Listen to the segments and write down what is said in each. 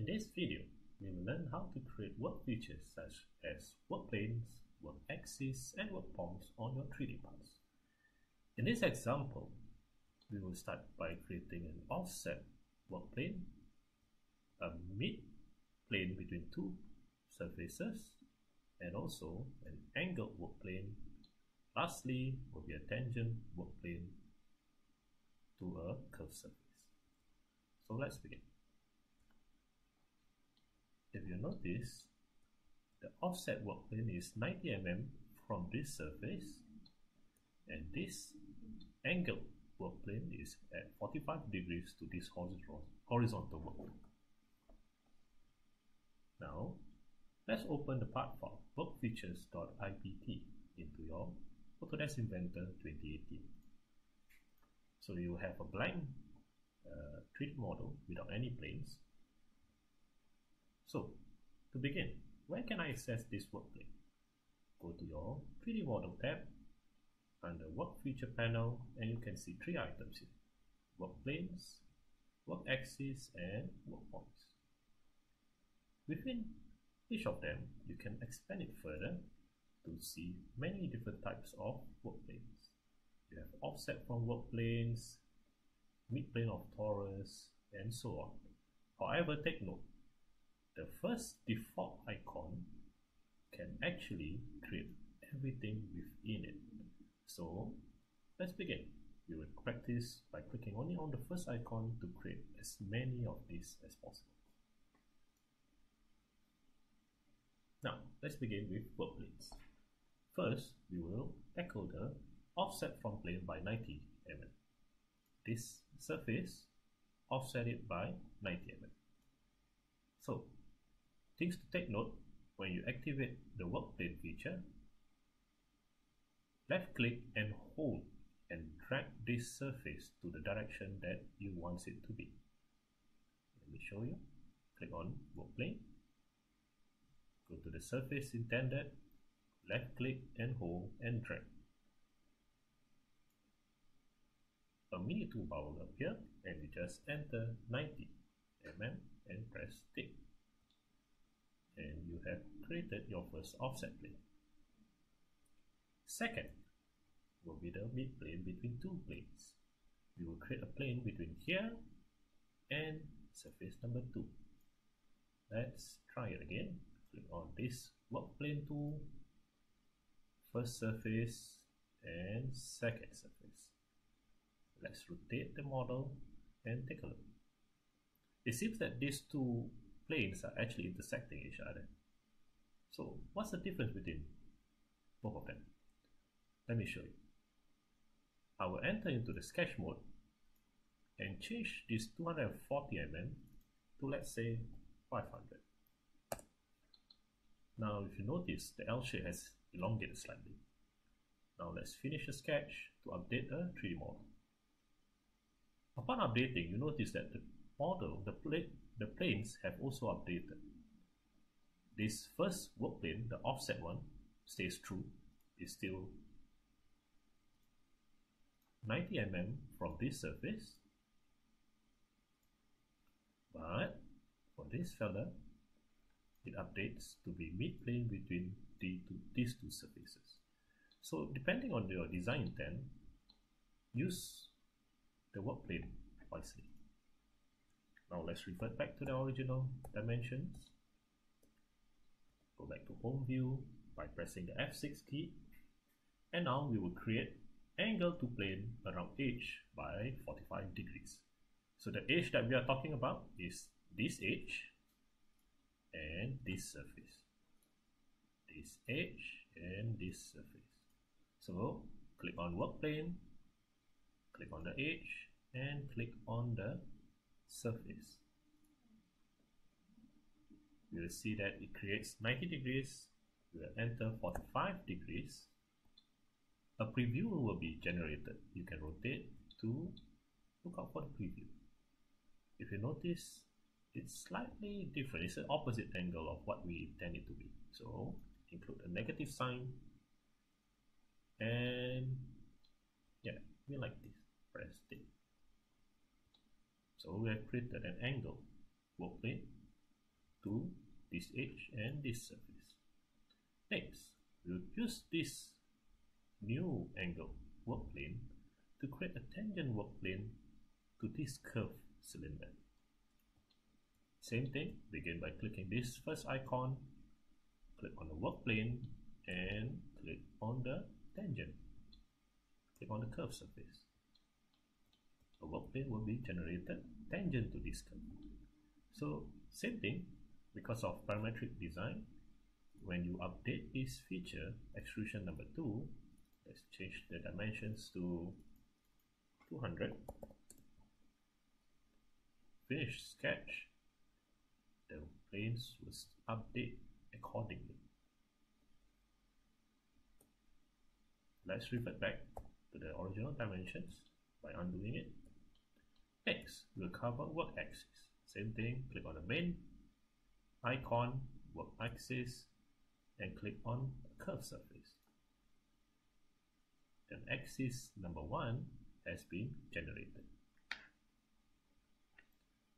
In this video, we will learn how to create work features such as work planes, work axes, and work points on your 3D parts. In this example, we will start by creating an offset work plane, a mid plane between two surfaces, and also an angled work plane. Lastly, will be a tangent work plane to a curved surface. So let's begin. If you notice, the offset work plane is 90 mm from this surface and this angled work plane is at 45 degrees to this horizontal work plane. Now, let's open the part file workfeatures.ipt into your Autodesk Inventor 2018. So you have a blank uh, 3D model without any planes. So to begin, where can I access this work plane? Go to your 3D model tab under work feature panel and you can see three items here. Work planes, work axis and work points. Within each of them, you can expand it further to see many different types of work planes. You have offset from work planes, midplane of torus, and so on. However, take note, the first default icon can actually create everything within it. So let's begin. We will practice by clicking only on the first icon to create as many of these as possible. Now, let's begin with work planes. First, we will tackle the offset from plane by 90 mm. This surface offset it by 90 mm. So, things to take note when you activate the work plane feature, left click and hold and drag this surface to the direction that you want it to be. Let me show you. Click on workplane, go to the surface intended, left click and hold and drag. A mini toolbar will appear and you just enter 90 mm and press tick. And you have created your first offset plane. Second will be the mid plane between two planes. We will create a plane between here and surface number 2. Let's try it again. Click on this work plane tool, first surface and second surface. Let's rotate the model and take a look. It seems that these two planes are actually intersecting each other. So what's the difference between both of them? Let me show you. I will enter into the sketch mode and change this 240 mm to let's say 500. Now if you notice the L shape has elongated slightly. Now let's finish the sketch to update the 3D model. Upon updating, you notice that the model, the, pla the planes have also updated. This first work plane, the offset one, stays true. It's still 90 mm from this surface. But for this fella, it updates to be mid-plane between the two, these two surfaces. So depending on your design intent, use the work plane wisely. Let's revert back to the original dimensions. Go back to home view by pressing the F6 key. And now we will create angle to plane around edge by 45 degrees. So the edge that we are talking about is this edge and this surface. This edge and this surface. So click on work plane, click on the edge and click on the surface. You will see that it creates 90 degrees. We will enter 45 degrees. A preview will be generated. You can rotate to look out for the preview. If you notice, it's slightly different. It's an opposite angle of what we intend it to be. So include a negative sign and yeah, we like this. Press T. So we have created an angle to this edge and this surface. Next, we'll use this new angle work plane to create a tangent work plane to this curved cylinder. Same thing, begin by clicking this first icon, click on the work plane and click on the tangent. Click on the curved surface. A work plane will be generated tangent to this curve. So same thing, because of parametric design, when you update this feature, extrusion number 2, let's change the dimensions to 200 finish sketch the planes will update accordingly. Let's revert back to the original dimensions by undoing it. Next we'll cover work axis. Same thing click on the main icon work axis and click on curve surface then axis number one has been generated.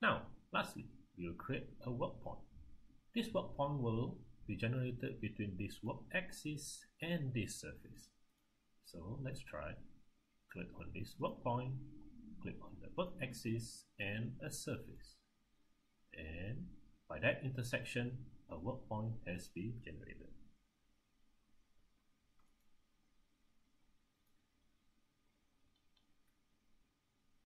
Now, lastly, we will create a work point. This work point will be generated between this work axis and this surface. So let's try. Click on this work point, click on the work axis and a surface. And by that intersection, a work point has been generated.